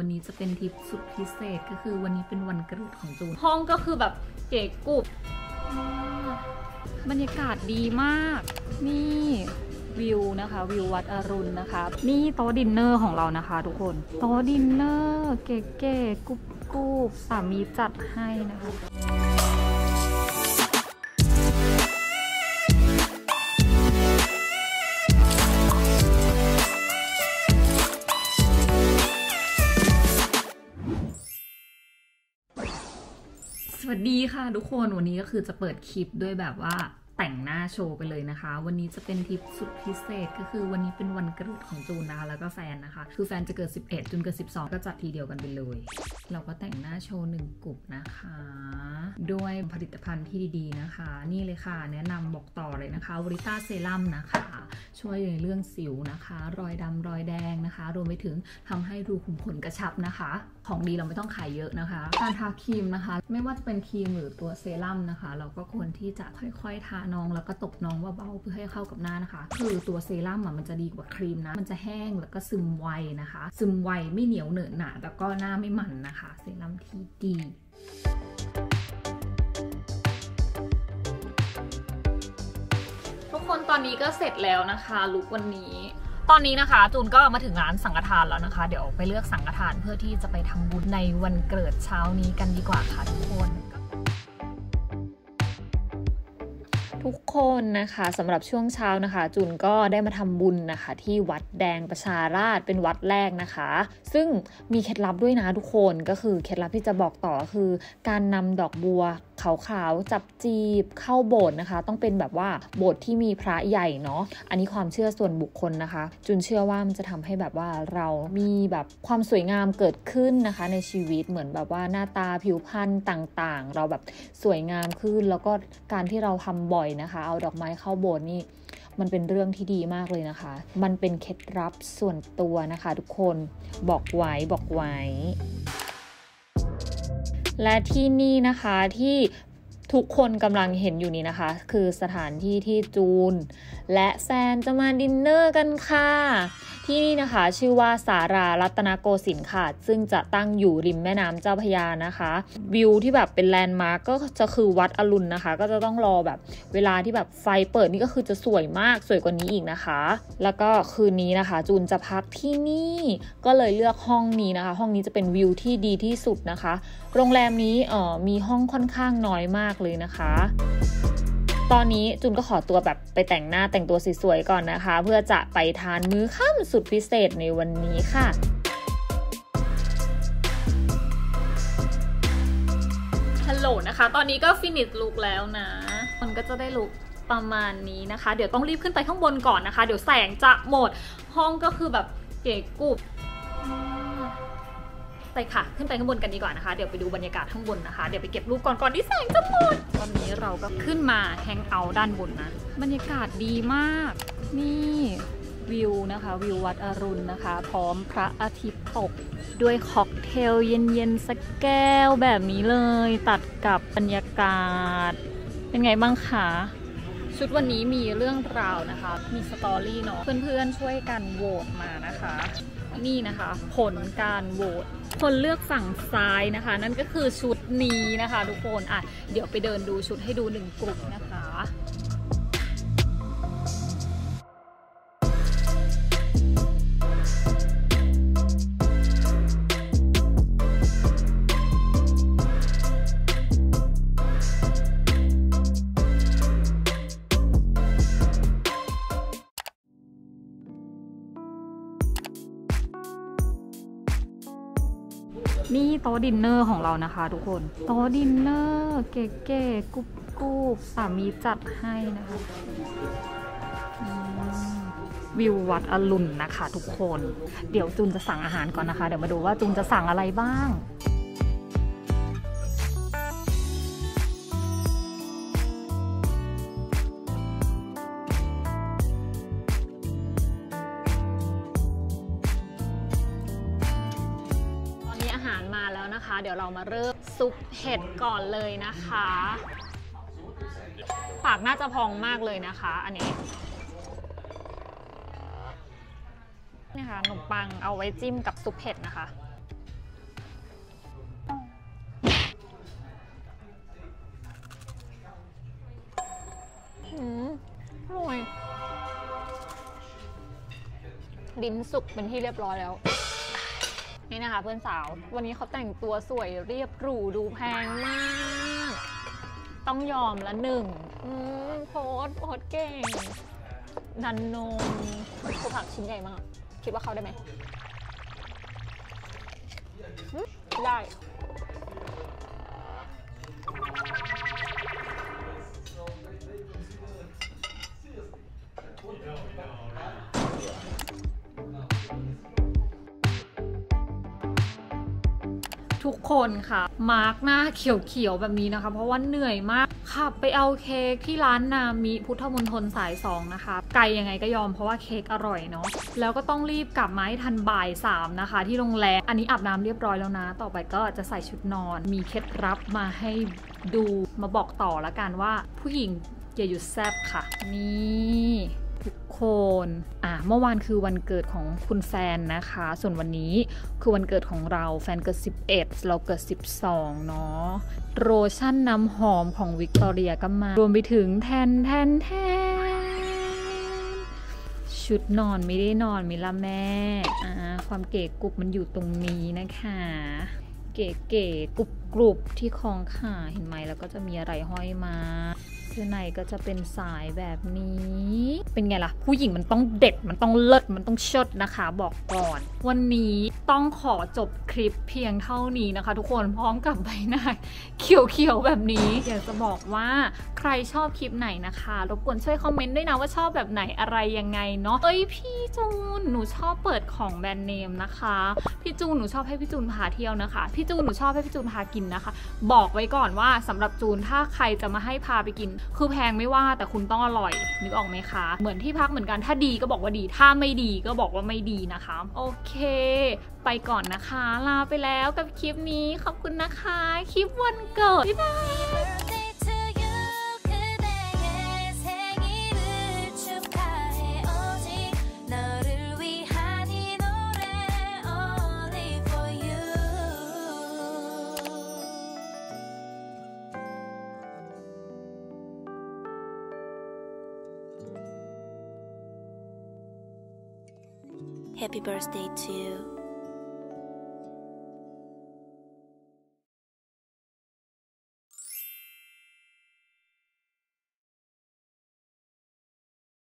วันนี้จะเป็นทริปสุดพิเศษก็คือวันนี้เป็นวันเกิดของจูน ห้องก็คือแบบเก๋กรุบบรรยากาศดีมาก นี่วิวนะคะ วิววัดอรุณนะคะ นี่โต๊ะดินเนอร์ของเรานะคะ ทุกคนโต๊ะดินเนอร์เก๋ๆกรุบกรุบสามีจัดให้นะคะ สวัสดีค่ะทุกคนวันนี้ก็คือจะเปิดคลิปด้วยแบบว่า แต่งหน้าโชว์ไปเลยนะคะ วันนี้จะเป็นทริปสุดพิเศษก็คือวันนี้เป็นวันเกิดของจูนนะคะแล้วก็แฟนนะคะ คือแฟนจะเกิด 11จูนเกิด 12 ก็จัดทีเดียวกันไปเลย เราก็แต่งหน้าโชว์หนึ่งกลุ่มนะคะ ด้วยผลิตภัณฑ์ที่ดีๆนะคะ นี่เลยค่ะ แนะนำบอกต่อเลยนะคะวริต้าเซรั่มนะคะ ช่วยในเรื่องสิวนะคะ รอยดำรอยแดงนะคะ รวมไปถึงทำให้รูขุมขนกระชับนะคะ ของดีเราไม่ต้องขายเยอะนะคะ การทาครีมนะคะ ไม่ว่าจะเป็นครีมหรือตัวเซรั่มนะคะ เราก็ควรที่จะค่อยๆทาน้องแล้วก็ตบน้องเบาๆเพื่อให้เข้ากับหน้านะคะ คือตัวเซรั่มอะมันจะดีกว่าครีมนะ มันจะแห้งแล้วก็ซึมไวนะคะ ซึมไวไม่เหนียวเหนอะหนะแล้วก็หน้าไม่มันนะคะ เซรั่มที่ดีทุกคนตอนนี้ก็เสร็จแล้วนะคะลุกวันนี้ตอนนี้นะคะจูนก็มาถึงร้านสังฆทานแล้วนะคะ เดี๋ยวไปเลือกสังฆทานเพื่อที่จะไปทำบุญในวันเกิดเช้านี้กันดีกว่าค่ะทุกคน ทุกคนนะคะสำหรับช่วงเช้านะคะ จุนก็ได้มาทำบุญนะคะ ที่วัดแดงประชาราชเป็นวัดแรกนะคะ ซึ่งมีเคล็ดลับด้วยนะทุกคนก็คือเคล็ดลับที่จะบอกต่อคือ การนำดอกบัวขาวๆจับจีบเข้าโบสถ์นะคะ ต้องเป็นแบบว่าโบสถ์ที่มีพระใหญ่เนาะอันนี้ความเชื่อส่วนบุคคลนะคะ จุนเชื่อว่ามันจะทำให้แบบว่าเรามีแบบความสวยงามเกิดขึ้นนะคะ ในชีวิตเหมือนแบบว่าหน้าตาผิวพรรณต่างๆ เราแบบสวยงามขึ้น แล้วก็การที่เราทำบ่อยนะคะ เอาดอกไม้เข้าโบสถ์นี่มันเป็นเรื่องที่ดีมากเลยนะคะ มันเป็นเคล็ดลับส่วนตัวนะคะ ทุกคนบอกไว้บอกไว้ และที่นี่นะคะที่ทุกคนกำลังเห็นอยู่นี้นะคะ คือสถานที่ที่จูน และแซนจะมาดินเนอร์กันค่ะ ที่นี่นะคะชื่อว่าศาลารัตนโกสินทร์ค่ะ ซึ่งจะตั้งอยู่ริมแม่น้ำเจ้าพระยานะคะ วิวที่แบบเป็น landmark ก็จะคือวัดอรุณนะคะ ก็จะต้องรอแบบเวลาที่แบบไฟเปิดนี่ก็คือจะสวยมากสวยกว่านี้อีกนะคะ แล้วก็คืนนี้นะคะ จูนจะพักที่นี่ก็เลยเลือกห้องนี้นะคะ ห้องนี้จะเป็นวิวที่ดีที่สุดนะคะ โรงแรมนี้เอ่อมีห้องค่อนข้างน้อยมากเลยนะคะ ตอนนี้จุนก็ขอตัวแบบไปแต่งหน้าแต่งตัวสวยๆก่อนนะคะ เพื่อจะไปทานมื้อค่ำสุดพิเศษในวันนี้ค่ะฮัลโหลนะคะ ตอนนี้ก็ฟินิชลุกแล้วนะมันก็จะได้ลุกประมาณนี้นะคะ เดี๋ยวต้องรีบขึ้นไปข้างบนก่อนนะคะ เดี๋ยวแสงจะหมด ห้องก็คือแบบเก๋กรุบ ไปค่ะ ขึ้นไปข้างบนกันดีกว่านะคะ เดี๋ยวไปดูบรรยากาศข้างบนนะคะ เดี๋ยวไปเก็บรูปก่อนก่อนที่แสงจะหมด ตอนนี้เราก็ขึ้นมา hang out ด้านบนนะ บรรยากาศดีมาก นี่วิวนะคะ วิววัดอรุณนะคะ พร้อมพระอาทิตย์ตก ด้วยค็อกเทลเย็นๆสักแก้วแบบนี้เลย ตัดกับบรรยากาศ เป็นไงบ้างคะชุดวันนี้มีเรื่องราวนะคะ มี story เนาะเพื่อนๆช่วยกันโหวตมานะคะ นี่นะคะ ผลการโหวต คนเลือกฝั่งซ้ายนะคะ นั่นก็คือชุดนี้นะคะ ทุกคนอะเดี๋ยวไปเดินดูชุดให้ดูหนึ่งกลุ่มนะคะ นี่โต๊ะดินเนอร์ของเรานะคะ ทุกคน โต๊ะดินเนอร์เก๋ๆกรุบกรุบสามีจัดให้นะคะวิววัดอรุณนะคะ ทุกคน เดี๋ยวจูนจะสั่งอาหารก่อนนะคะ เดี๋ยวมาดูว่าจูนจะสั่งอะไรบ้าง เดี๋ยวเรามาเริ่มซุปเห็ดก่อนเลยนะคะ ปากน่าจะพองมากเลยนะคะ อันนี้นี่ค่ะขนมปังเอาไว้จิ้มกับซุปเห็ดนะคะอร่ยลิ้นสุกเป็นที่เรียบร้อยแล้ว นี่นะคะเพื่อนสาว วันนี้เขาแต่งตัวสวยเรียบหรูดูแพงมาก ต้องยอมละหนึ่งอืมโพสต์โพสต์เก่ง นันนมกูผักชิ้นใหญ่มาก คิดว่าเข้าได้ไหมหึได้ ทุกคนค่ะ มาร์กหน้าเขียวๆแบบนี้นะคะ เพราะว่าเหนื่อยมาก ขับไปเอาเค้กที่ร้านนามิพุทธมณฑลสายสองนะคะ ไกลยังไงก็ยอมเพราะว่าเค้กอร่อยเนาะ แล้วก็ต้องรีบกลับมาให้ทันบ่ายสามนะคะ ที่โรงแรม อันนี้อาบน้ำเรียบร้อยแล้วนะ ต่อไปก็จะใส่ชุดนอน มีเคล็ดลับมาให้ดู มาบอกต่อละกันว่าผู้หญิงอย่าหยุดแซบค่ะ นี่ คนอะเมื่อวานคือวันเกิดของคุณแฟนนะคะ ส่วนวันนี้คือวันเกิดของเราแฟนเกิด 11 เราเกิด 12 เนาะโรชั่นน้ำหอมของวิกตอเรียก็มารวมไปถึงแทนแทนแทนชุดนอนไม่ได้นอนมิละแม่ อ่า ความเก๋กรุบมันอยู่ตรงนี้นะคะ เก๋ๆกรุบกรุบๆที่คองขาเห็นไหมแล้วก็จะมีอะไรห้อยมาเื้อในก็จะเป็นสายแบบนี้ เป็นไงล่ะ ผู้หญิงมันต้องเด็ด มันต้องเลิศ มันต้องชดนะคะ บอกก่อน วันนี้ ต้องขอจบคลิปเพียงเท่านี้นะคะ ทุกคนพร้อมกับใบหน้าเขียวๆแบบนี้ อยากจะบอกว่าใครชอบคลิปไหนนะคะรบกวนช่วยคอมเมนต์ด้วยนะว่าชอบแบบไหนอะไรยังไงเนาะเอ้ยพี่จูนหนูชอบเปิดของแบรนด์เนมนะคะพี่จูนหนูชอบให้พี่จูนพาเที่ยวนะคะพี่จูนหนูชอบให้พี่จูนพากินนะคะ บอกไว้ก่อนว่าสำหรับจูนถ้าใครจะมาให้พาไปกิน คือแพงไม่ว่าแต่คุณต้องอร่อยนึกออกไหมคะเหมือนที่พักเหมือนกันถ้าดีก็บอกว่าดี ถ้าไม่ดีก็บอกว่าไม่ดีนะคะ โอเค ไปก่อนนะคะ ลาไปแล้วกับคลิปนี้ขอบคุณนะคะ คลิปวันเกิดบ๊ายบาย Happy Birthday to you